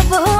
of who I